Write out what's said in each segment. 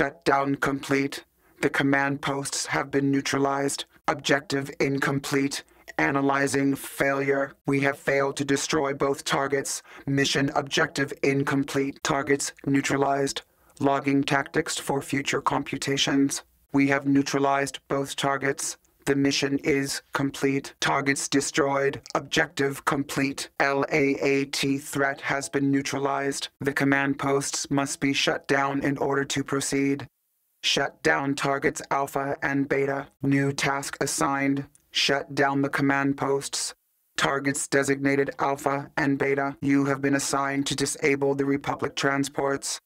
Shutdown complete. The command posts have been neutralized. Objective incomplete. Analyzing failure. We have failed to destroy both targets. Mission objective incomplete. Targets neutralized. Logging tactics for future computations. We have neutralized both targets. The mission is complete. Targets destroyed. Objective complete. LAAT threat has been neutralized. The command posts must be shut down in order to proceed. Shut down targets Alpha and Beta. New task assigned. Shut down the command posts. Targets designated Alpha and Beta. You have been assigned to disable the Republic transports.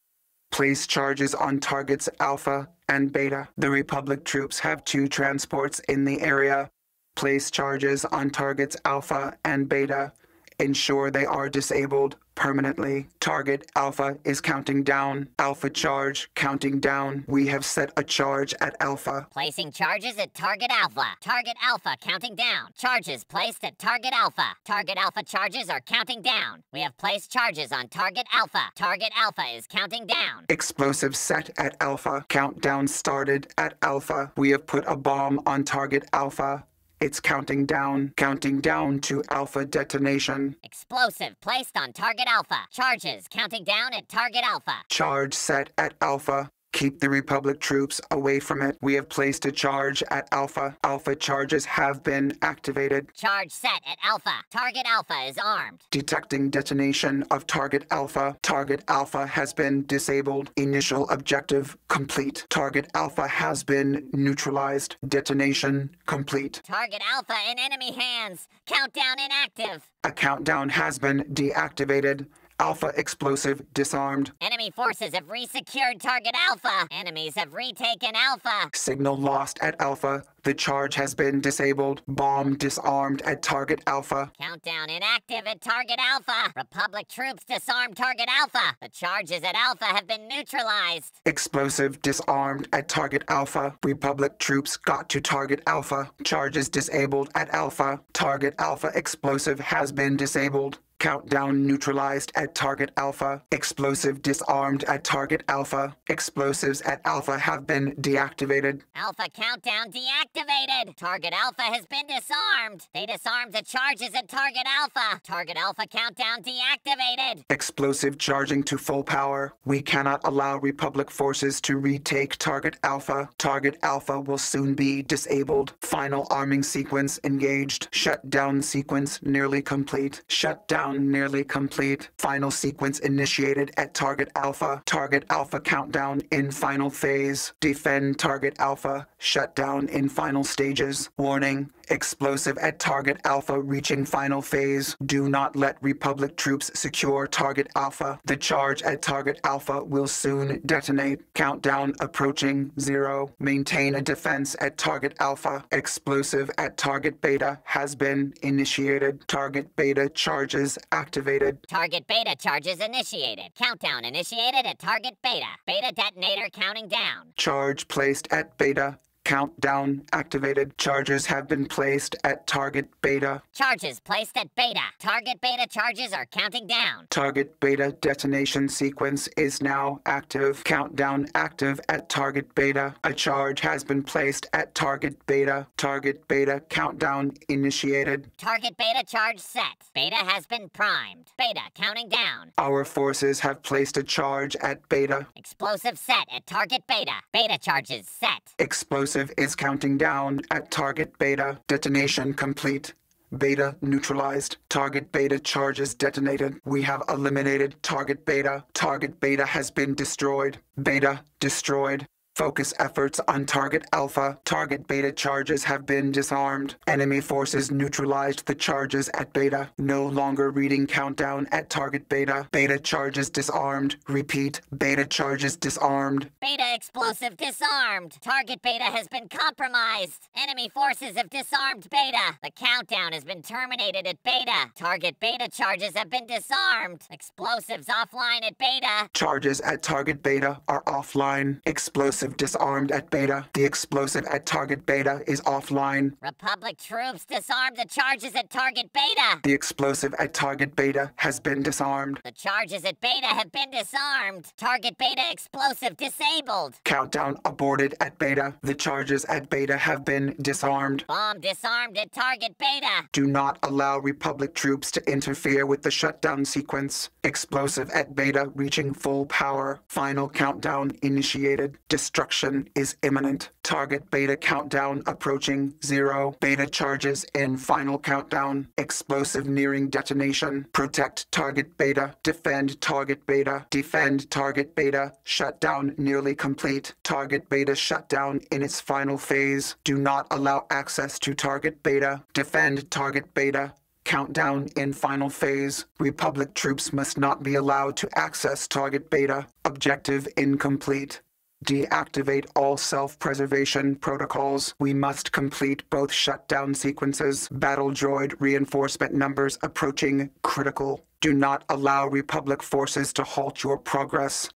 Place charges on targets Alpha and Beta. The Republic troops have two transports in the area. Place charges on targets Alpha and Beta. Ensure they are disabled permanently. Target Alpha is counting down. Alpha charge counting down. We have set a charge at Alpha. Placing charges at Target Alpha. Target Alpha counting down. Charges placed at Target Alpha. Target Alpha charges are counting down. We have placed charges on Target Alpha. Target Alpha is counting down. Explosive set at Alpha. Countdown started at Alpha. We have put a bomb on Target Alpha. It's counting down, counting down to Alpha detonation. Explosive placed on Target Alpha. Charges counting down at Target Alpha. Charge set at Alpha. Keep the Republic troops away from it. We have placed a charge at Alpha. Alpha charges have been activated. Charge set at Alpha. Target Alpha is armed. Detecting detonation of Target Alpha. Target Alpha has been disabled. Initial objective complete. Target Alpha has been neutralized. Detonation complete. Target Alpha in enemy hands. Countdown inactive. A countdown has been deactivated. Alpha explosive disarmed. Enemy forces have resecured Target Alpha. Enemies have retaken Alpha. Signal lost at Alpha. The charge has been disabled. Bomb disarmed at Target Alpha. Countdown inactive at Target Alpha. Republic troops disarm Target Alpha. The charges at Alpha have been neutralized. Explosive disarmed at Target Alpha. Republic troops got to Target Alpha. Charges disabled at Alpha. Target Alpha explosive has been disabled. Countdown neutralized at target Alpha. Explosive disarmed at target Alpha. Explosives at Alpha have been deactivated. Alpha countdown deactivated. Target Alpha has been disarmed. They disarmed the charges at Target Alpha. Target Alpha countdown deactivated. Explosive charging to full power. We cannot allow Republic forces to retake Target Alpha. Target Alpha will soon be disabled. Final arming sequence engaged. Shutdown sequence nearly complete. Shutdown nearly complete. Final sequence initiated at Target Alpha. Target Alpha countdown in final phase. Defend Target Alpha. Shutdown in final stages. Warning. Explosive at Target Alpha reaching final phase. Do not let Republic troops secure Target Alpha. The charge at Target Alpha will soon detonate. Countdown approaching zero. Maintain a defense at Target Alpha. Explosive at Target Beta has been initiated. Target Beta charges activated. Target Beta charges initiated. Countdown initiated at Target Beta. Beta detonator counting down. Charge placed at Beta. Countdown activated. Charges have been placed at target beta. Charges placed at beta. Target beta charges are counting down. Target beta detonation sequence is now active. Countdown active at target beta. A charge has been placed at target beta. Target beta countdown initiated. Target beta charge set. Beta has been primed. Beta counting down. Our forces have placed a charge at beta. Explosive set at target beta. Beta charges set. Explosive is counting down at target beta. Detonation complete. Beta neutralized. Target beta charges detonated. We have eliminated target beta. Target beta has been destroyed. Beta destroyed. Focus efforts on target Alpha. Target Beta charges have been disarmed. Enemy forces neutralized the charges at Beta. No longer reading countdown at target Beta. Beta charges disarmed. Repeat, Beta charges disarmed. Beta explosive disarmed. Target Beta has been compromised. Enemy forces have disarmed Beta. The countdown has been terminated at Beta. Target Beta charges have been disarmed. Explosives offline at Beta. Charges at target Beta are offline. Explosive Explosive disarmed at Beta. The explosive at target Beta is offline. Republic troops disarm the charges at target Beta. The explosive at target Beta has been disarmed. The charges at Beta have been disarmed. Target Beta explosive disabled. Countdown aborted at Beta. The charges at Beta have been disarmed. Bomb disarmed at target Beta. Do not allow Republic troops to interfere with the shutdown sequence. Explosive at Beta reaching full power. Final countdown initiated. Destruction is imminent. Target Beta countdown approaching zero. Beta charges in final countdown. Explosive nearing detonation. Protect target Beta. Defend target Beta. Defend target Beta. Shutdown nearly complete. Target Beta shutdown in its final phase. Do not allow access to target Beta. Defend target Beta. Countdown in final phase. Republic troops must not be allowed to access target Beta. Objective incomplete. Deactivate all self-preservation protocols. We must complete both shutdown sequences. Battle droid reinforcement numbers approaching critical. Do not allow Republic forces to halt your progress.